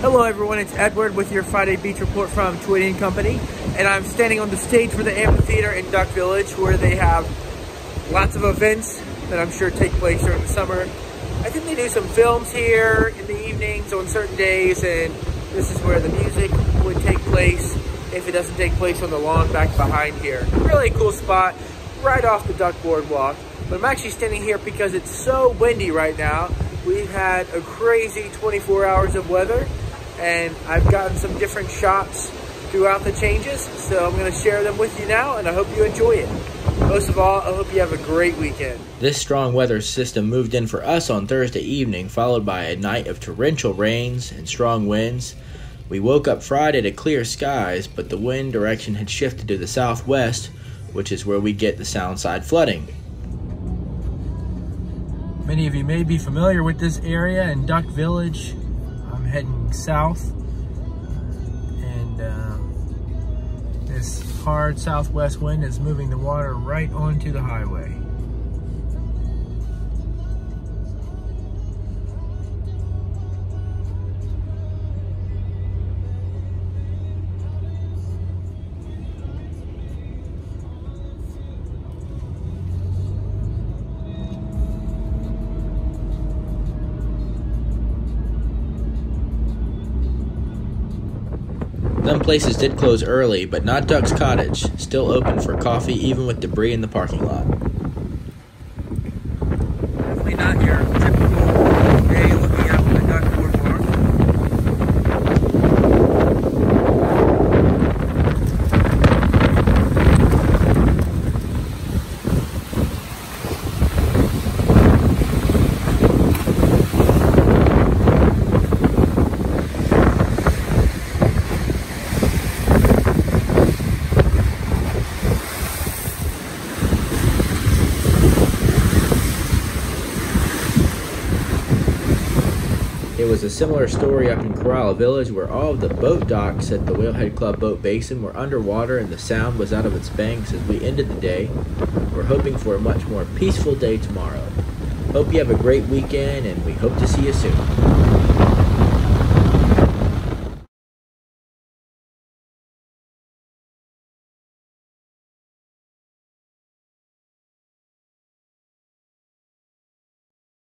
Hello everyone, it's Edward with your Friday Beach Report from Twiddy Company. And I'm standing on the stage for the amphitheater in Duck Village where they have lots of events that I'm sure take place during the summer. I think they do some films here in the evenings on certain days and this is where the music would take place if it doesn't take place on the lawn back behind here. Really cool spot right off the Duck Boardwalk. But I'm actually standing here because it's so windy right now. We've had a crazy 24 hours of weather and I've gotten some different shots throughout the changes. So I'm gonna share them with you now and I hope you enjoy it. Most of all, I hope you have a great weekend. This strong weather system moved in for us on Thursday evening, followed by a night of torrential rains and strong winds. We woke up Friday to clear skies, but the wind direction had shifted to the southwest, which is where we get the Soundside flooding. Many of you may be familiar with this area in Duck Village. Heading south and uh, this hard southwest wind is moving the water right onto the highway. Some places did close early, but not Duck's Cottage, still open for coffee even with debris in the parking lot. Definitely not your typical day looking out the Duck Boardwalk. It was a similar story up in Corolla Village where all of the boat docks at the Whalehead Club Boat Basin were underwater and the sound was out of its banks as we ended the day. We're hoping for a much more peaceful day tomorrow. Hope you have a great weekend and we hope to see you soon.